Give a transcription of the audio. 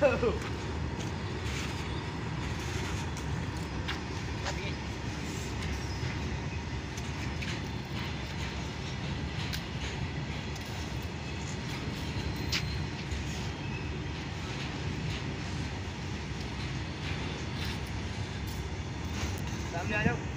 Làm ra không?